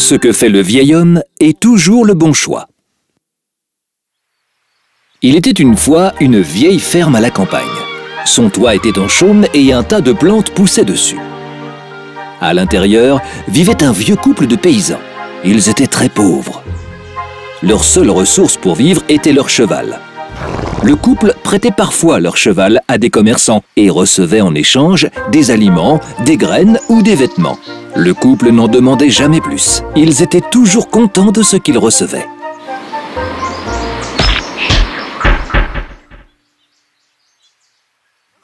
Ce que fait le vieil homme est toujours le bon choix. Il était une fois une vieille ferme à la campagne. Son toit était en chaume et un tas de plantes poussaient dessus. À l'intérieur vivait un vieux couple de paysans. Ils étaient très pauvres. Leur seule ressource pour vivre était leur cheval. Le couple prêtait parfois leur cheval à des commerçants et recevait en échange des aliments, des graines ou des vêtements. Le couple n'en demandait jamais plus. Ils étaient toujours contents de ce qu'ils recevaient.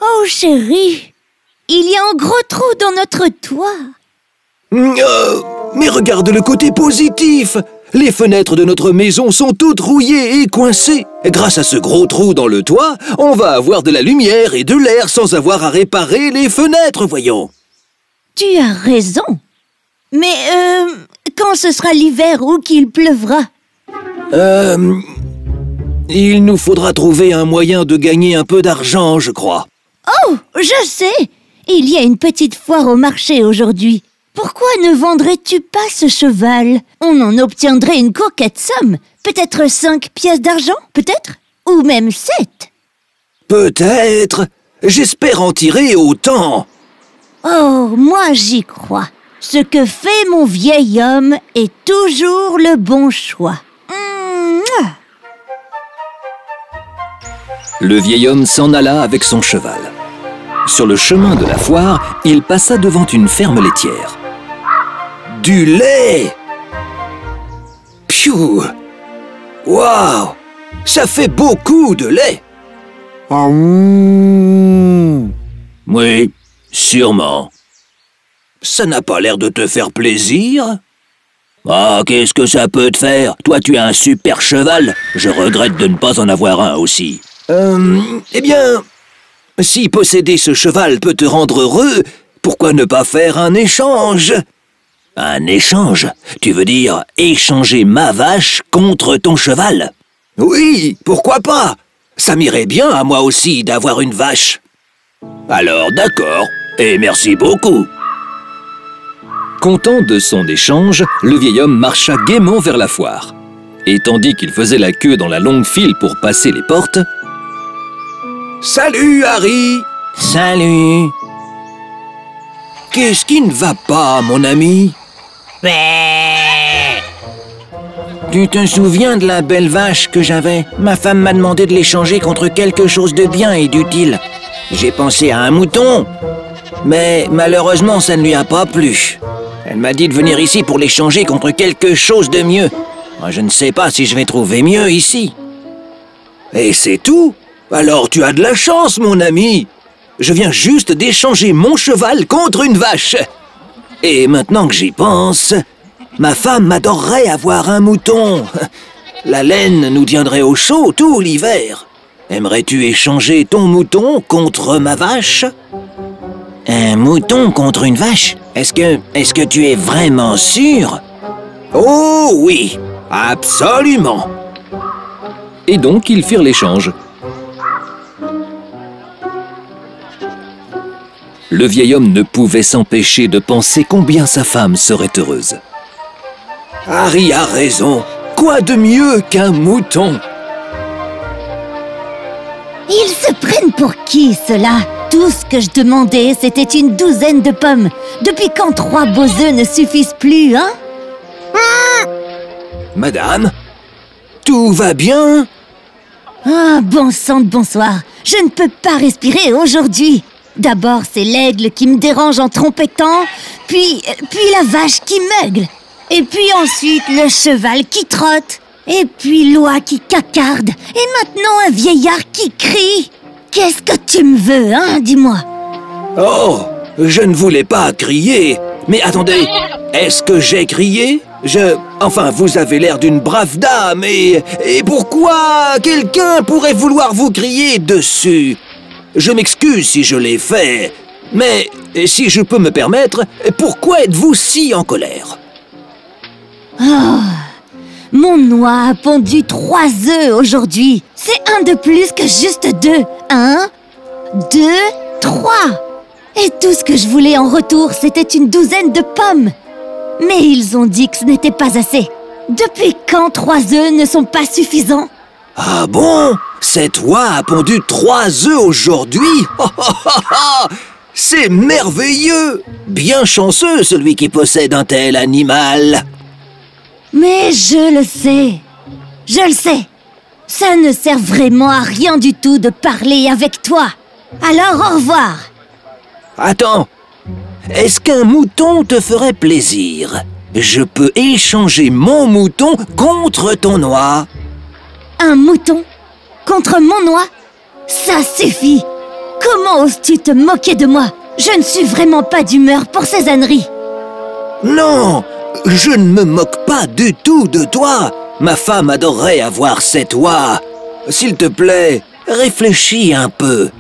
Oh chérie, il y a un gros trou dans notre toit. Euh, mais regarde le côté positif Les fenêtres de notre maison sont toutes rouillées et coincées. Grâce à ce gros trou dans le toit, on va avoir de la lumière et de l'air sans avoir à réparer les fenêtres, voyons. Tu as raison. Mais euh, quand ce sera l'hiver ou qu'il pleuvra? Euh... Il nous faudra trouver un moyen de gagner un peu d'argent, je crois. Oh, je sais Il y a une petite foire au marché aujourd'hui. Pourquoi ne vendrais-tu pas ce cheval? On en obtiendrait une coquette somme. Peut-être cinq pièces d'argent, peut-être? Ou même sept? Peut-être. J'espère en tirer autant. Oh, moi j'y crois. Ce que fait mon vieil homme est toujours le bon choix. Mouah. Le vieil homme s'en alla avec son cheval. Sur le chemin de la foire, il passa devant une ferme laitière. Du lait. Piou Waouh Ça fait beaucoup de lait. Oui, sûrement. Ça n'a pas l'air de te faire plaisir. Ah, qu'est-ce que ça peut te faire? Toi, tu as un super cheval. Je regrette de ne pas en avoir un aussi. Euh, eh bien, si posséder ce cheval peut te rendre heureux, pourquoi ne pas faire un échange? Un échange. Tu veux dire échanger ma vache contre ton cheval? Oui, pourquoi pas? Ça m'irait bien à moi aussi d'avoir une vache. Alors d'accord, et merci beaucoup. Content de son échange, le vieil homme marcha gaiement vers la foire. Et tandis qu'il faisait la queue dans la longue file pour passer les portes... Salut, Harry. Salut. Qu'est-ce qui ne va pas, mon ami? Tu te souviens de la belle vache que j'avais? Ma femme m'a demandé de l'échanger contre quelque chose de bien et d'utile. J'ai pensé à un mouton, mais malheureusement ça ne lui a pas plu. Elle m'a dit de venir ici pour l'échanger contre quelque chose de mieux. Moi, je ne sais pas si je vais trouver mieux ici. Et c'est tout Alors tu as de la chance, mon ami Je viens juste d'échanger mon cheval contre une vache Et maintenant que j'y pense, ma femme adorerait avoir un mouton. La laine nous tiendrait au chaud tout l'hiver. Aimerais-tu échanger ton mouton contre ma vache? Un mouton contre une vache? Est-ce que... est-ce que tu es vraiment sûr? Oh oui, absolument. Et donc ils firent l'échange. Le vieil homme ne pouvait s'empêcher de penser combien sa femme serait heureuse. Harry a raison. Quoi de mieux qu'un mouton? Ils se prennent pour qui, cela Tout ce que je demandais, c'était une douzaine de pommes. Depuis quand trois beaux œufs ne suffisent plus, hein? Madame Tout va bien? Ah, bon sang de bonsoir Je ne peux pas respirer aujourd'hui D'abord, c'est l'aigle qui me dérange en trompettant, puis, puis la vache qui meugle, et puis ensuite le cheval qui trotte, et puis l'oie qui cacarde, et maintenant un vieillard qui crie. Qu'est-ce que tu me veux, hein, dis-moi? Oh Je ne voulais pas crier. Mais attendez Est-ce que j'ai crié? Je... Enfin, vous avez l'air d'une brave dame et... Et pourquoi quelqu'un pourrait vouloir vous crier dessus? Je m'excuse si je l'ai fait, mais si je peux me permettre, pourquoi êtes-vous si en colère? Oh Mon noix a pondu trois œufs aujourd'hui. C'est un de plus que juste deux. Un, deux, trois. Et tout ce que je voulais en retour, c'était une douzaine de pommes. Mais ils ont dit que ce n'était pas assez. Depuis quand trois œufs ne sont pas suffisants? Ah bon? Cette oie a pondu trois œufs aujourd'hui? C'est merveilleux Bien chanceux celui qui possède un tel animal Mais je le sais. Je le sais. Ça ne sert vraiment à rien du tout de parler avec toi. Alors au revoir. Attends Est-ce qu'un mouton te ferait plaisir? Je peux échanger mon mouton contre ton oie Un mouton Contre mon oie Ça suffit. Comment oses-tu te moquer de moi? Je ne suis vraiment pas d'humeur pour ces âneries. Non Je ne me moque pas du tout de toi. Ma femme adorerait avoir cette oie. S'il te plaît, réfléchis un peu.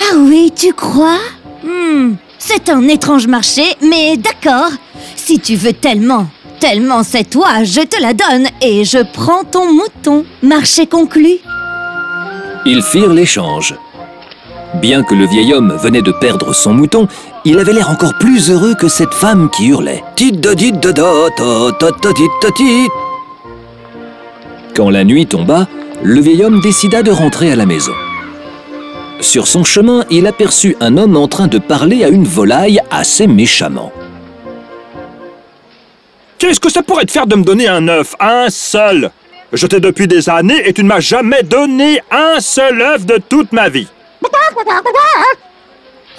Ah oui, tu crois? Hmm, c'est un étrange marché, mais d'accord. Si tu veux tellement, tellement cette oie, je te la donne et je prends ton mouton. Marché conclu. Ils firent l'échange. Bien que le vieil homme venait de perdre son mouton, il avait l'air encore plus heureux que cette femme qui hurlait. Quand la nuit tomba, le vieil homme décida de rentrer à la maison. Sur son chemin, il aperçut un homme en train de parler à une volaille assez méchamment. Qu'est-ce que ça pourrait te faire de me donner un œuf Un seul? Je t'ai depuis des années et tu ne m'as jamais donné un seul œuf de toute ma vie.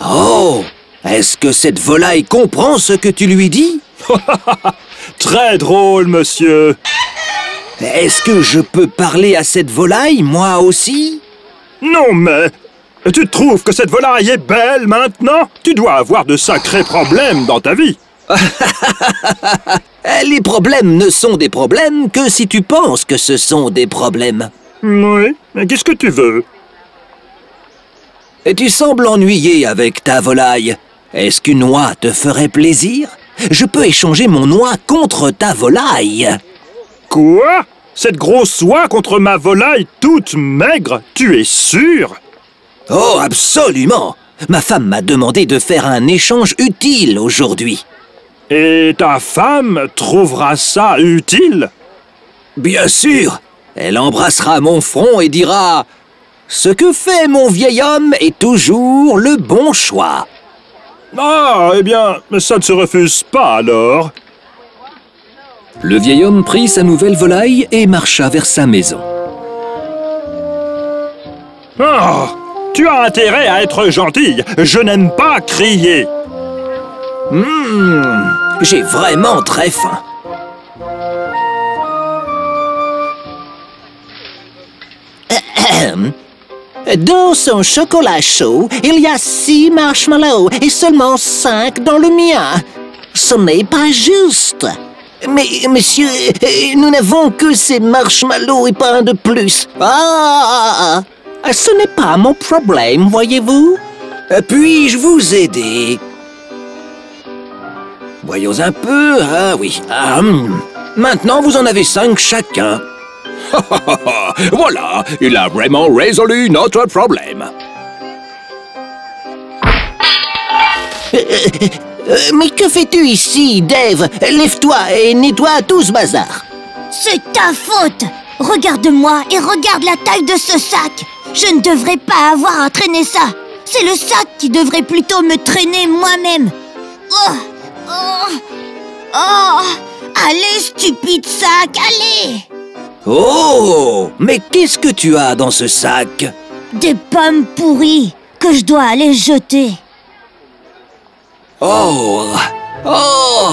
Oh Est-ce que cette volaille comprend ce que tu lui dis? Très drôle, monsieur. Est-ce que je peux parler à cette volaille, moi aussi? Non, mais... Tu trouves que cette volaille est belle maintenant? Tu dois avoir de sacrés problèmes dans ta vie. Les problèmes ne sont des problèmes que si tu penses que ce sont des problèmes. Oui, mais qu'est-ce que tu veux? Et tu sembles ennuyé avec ta volaille. Est-ce qu'une oie te ferait plaisir? Je peux échanger mon oie contre ta volaille. Quoi? Cette grosse oie contre ma volaille toute maigre Tu es sûr? Oh, absolument Ma femme m'a demandé de faire un échange utile aujourd'hui. Et ta femme trouvera ça utile? Bien sûr Elle embrassera mon front et dira « Ce que fait mon vieil homme est toujours le bon choix. Ah, eh bien, ça ne se refuse pas alors. Le vieil homme prit sa nouvelle volaille et marcha vers sa maison. Ah, tu as intérêt à être gentil. Je n'aime pas crier. Hum, J'ai vraiment très faim. Dans son chocolat chaud, il y a six marshmallows et seulement cinq dans le mien. Ce n'est pas juste. Mais, monsieur, nous n'avons que ces marshmallows et pas un de plus. Ah, ce n'est pas mon problème, voyez-vous. Puis-je vous aider? Voyons un peu. Ah oui. Ah, hum. Maintenant, vous en avez cinq chacun. voilà, il a vraiment résolu notre problème. Euh, mais que fais-tu ici, Dave? Lève-toi et nettoie tout ce bazar. C'est ta faute Regarde-moi et regarde la taille de ce sac Je ne devrais pas avoir à traîner ça C'est le sac qui devrait plutôt me traîner moi-même oh, oh, oh Allez, stupide sac, allez Oh Mais qu'est-ce que tu as dans ce sac? Des pommes pourries que je dois aller jeter Oh Oh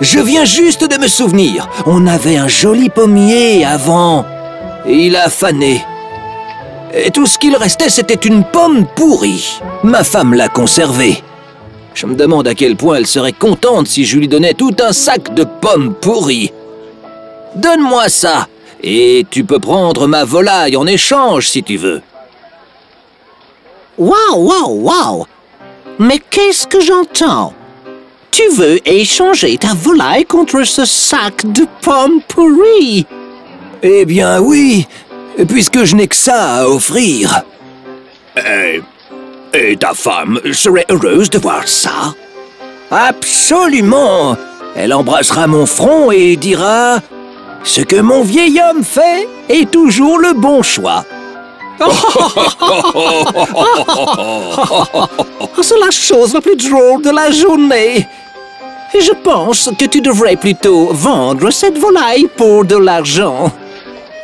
Je viens juste de me souvenir. On avait un joli pommier avant. Il a fané. Et tout ce qu'il restait, c'était une pomme pourrie. Ma femme l'a conservée. Je me demande à quel point elle serait contente si je lui donnais tout un sac de pommes pourries. Donne-moi ça, et tu peux prendre ma volaille en échange si tu veux. Waouh, waouh, waouh Mais qu'est-ce que j'entends? Tu veux échanger ta volaille contre ce sac de pommes pourries? Eh bien oui, puisque je n'ai que ça à offrir. Et, et ta femme serait heureuse de voir ça Absolument Elle embrassera mon front et dira Ce que mon vieil homme fait est toujours le bon choix. C'est la chose la plus drôle de la journée. Je pense que tu devrais plutôt vendre cette volaille pour de l'argent.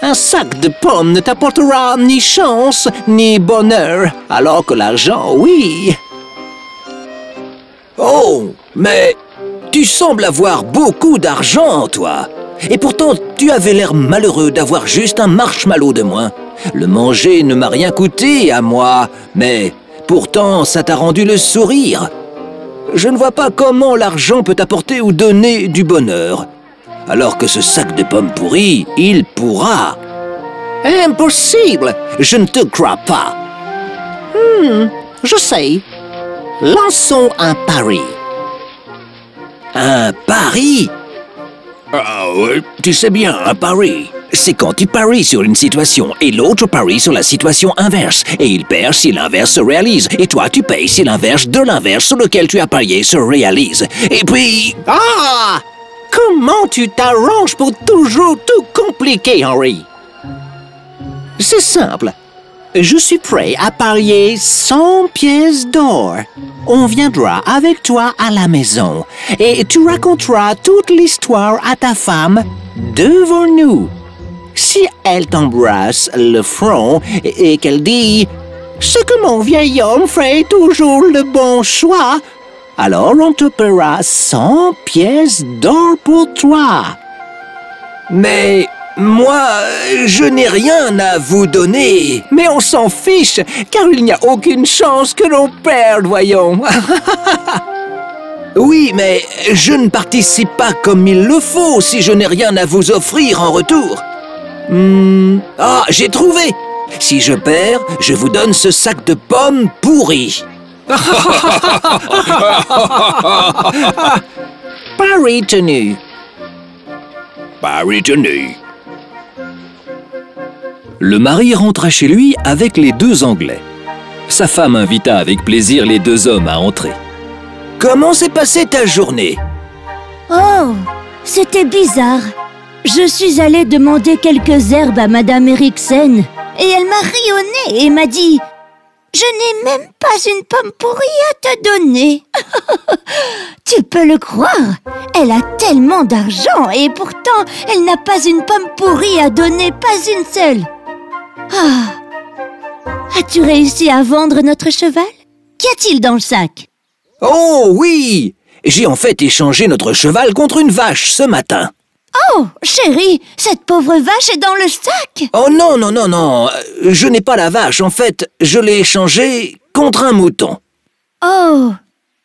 Un sac de pommes ne t'apportera ni chance ni bonheur, alors que l'argent, oui. Oh, mais tu sembles avoir beaucoup d'argent, toi. Et pourtant, tu avais l'air malheureux d'avoir juste un marshmallow de moins. Le manger ne m'a rien coûté à moi, mais pourtant ça t'a rendu le sourire. Je ne vois pas comment l'argent peut apporter ou donner du bonheur. Alors que ce sac de pommes pourries, il pourra. Impossible Je ne te crois pas. Hmm, je sais. Lançons un pari. Un pari? Ah oui, tu sais bien, un pari. C'est quand tu paries sur une situation et l'autre parie sur la situation inverse. Et il perd si l'inverse se réalise. Et toi, tu payes si l'inverse de l'inverse sur lequel tu as parié se réalise. Et puis... Ah Comment tu t'arranges pour toujours tout compliquer, Henry? C'est simple. Je suis prêt à parier 100 pièces d'or. On viendra avec toi à la maison et tu raconteras toute l'histoire à ta femme devant nous. Si elle t'embrasse le front et qu'elle dit « Ce que mon vieil homme fait toujours le bon choix », alors on te paiera 100 pièces d'or pour toi. Mais moi, je n'ai rien à vous donner. Mais on s'en fiche, car il n'y a aucune chance que l'on perde, voyons. oui, mais je ne participe pas comme il le faut si je n'ai rien à vous offrir en retour. Hmm, Ah, j'ai trouvé Si je perds, je vous donne ce sac de pommes pourries. Paris tenu. Paris tenu. Le mari rentra chez lui avec les deux Anglais. Sa femme invita avec plaisir les deux hommes à entrer. Comment s'est passée ta journée? Oh, c'était bizarre. Je suis allée demander quelques herbes à Madame Eriksen et elle m'a rayonné et m'a dit Je n'ai même pas une pomme pourrie à te donner. tu peux le croire Elle a tellement d'argent et pourtant elle n'a pas une pomme pourrie à donner, pas une seule. Ah As-tu réussi à vendre notre cheval? Qu'y a-t-il dans le sac? Oh oui J'ai en fait échangé notre cheval contre une vache ce matin. Oh, chérie, cette pauvre vache est dans le sac. Oh non, non, non, non, je n'ai pas la vache. En fait, je l'ai échangée contre un mouton. Oh,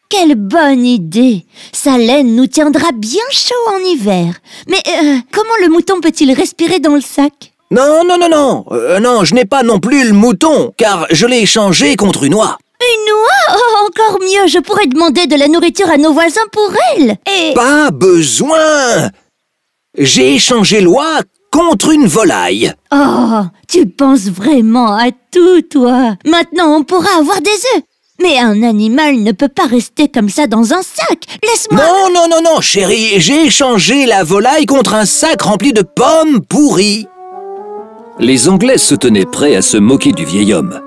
quelle bonne idée. Sa laine nous tiendra bien chaud en hiver. Mais euh, comment le mouton peut-il respirer dans le sac? Non, non, non, non, euh, non, je n'ai pas non plus le mouton, car je l'ai échangé contre une oie. Une oie? Oh, encore mieux, je pourrais demander de la nourriture à nos voisins pour elle. Et... Pas besoin J'ai échangé l'oie contre une volaille. Oh, tu penses vraiment à tout, toi Maintenant, on pourra avoir des œufs mais un animal ne peut pas rester comme ça dans un sac. Laisse-moi... Non, non, non, non, chérie, j'ai échangé la volaille contre un sac rempli de pommes pourries. Les Anglais se tenaient prêts à se moquer du vieil homme.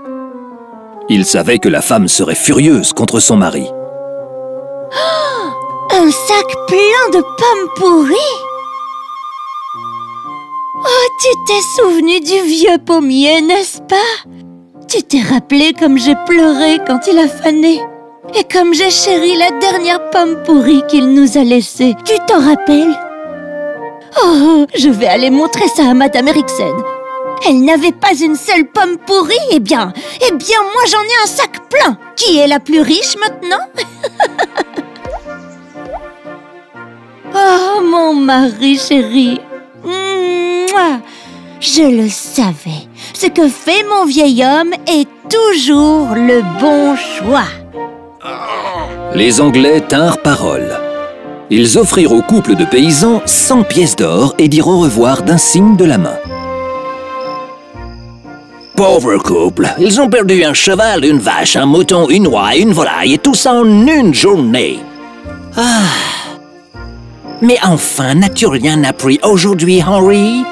Ils savaient que la femme serait furieuse contre son mari. Un sac plein de pommes pourries? Oh, tu t'es souvenu du vieux pommier, n'est-ce pas? Tu t'es rappelé comme j'ai pleuré quand il a fané Et comme j'ai chéri la dernière pomme pourrie qu'il nous a laissée. Tu t'en rappelles? Oh, je vais aller montrer ça à Madame Eriksen. Elle n'avait pas une seule pomme pourrie, eh bien, eh bien, moi j'en ai un sac plein. Qui est la plus riche maintenant? Oh, mon mari chéri. Je le savais. Ce que fait mon vieil homme est toujours le bon choix. Les Anglais tinrent parole. Ils offrirent au couple de paysans 100 pièces d'or et dirent au revoir d'un signe de la main. Pauvre couple, ils ont perdu un cheval, une vache, un mouton, une oie, une volaille, et tout ça en une journée. Ah Mais enfin, n'as-tu rien appris aujourd'hui, Henry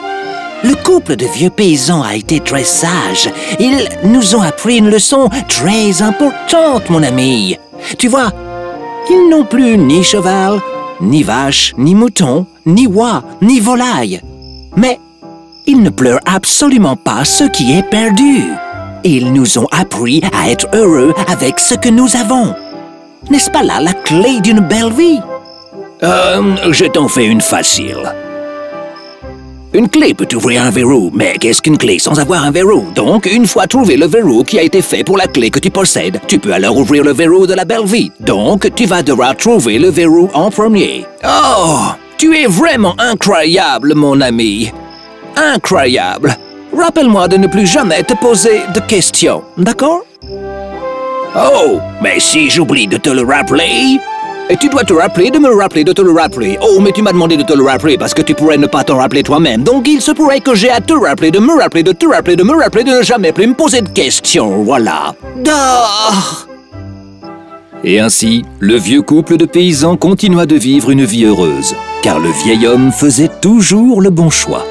Le couple de vieux paysans a été très sage. Ils nous ont appris une leçon très importante, mon ami. Tu vois, ils n'ont plus ni cheval, ni vache, ni mouton, ni oie, ni volaille. Mais ils ne pleurent absolument pas ce qui est perdu. Ils nous ont appris à être heureux avec ce que nous avons. N'est-ce pas là la clé d'une belle vie? Euh, je t'en fais une facile. Une clé peut ouvrir un verrou, mais qu'est-ce qu'une clé sans avoir un verrou? Donc, une fois trouvé le verrou qui a été fait pour la clé que tu possèdes, tu peux alors ouvrir le verrou de la belle vie. Donc, tu vas devoir trouver le verrou en premier. Oh, tu es vraiment incroyable, mon ami. Incroyable. Rappelle-moi de ne plus jamais te poser de questions, d'accord? Oh, mais si j'oublie de te le rappeler... Et tu dois te rappeler de me rappeler de te le rappeler. Oh, mais tu m'as demandé de te le rappeler parce que tu pourrais ne pas t'en rappeler toi-même. Donc il se pourrait que j'ai à te rappeler, de me rappeler, de te rappeler, de me rappeler, de ne jamais plus me poser de questions. Voilà. Dors Et ainsi, le vieux couple de paysans continua de vivre une vie heureuse, car le vieil homme faisait toujours le bon choix.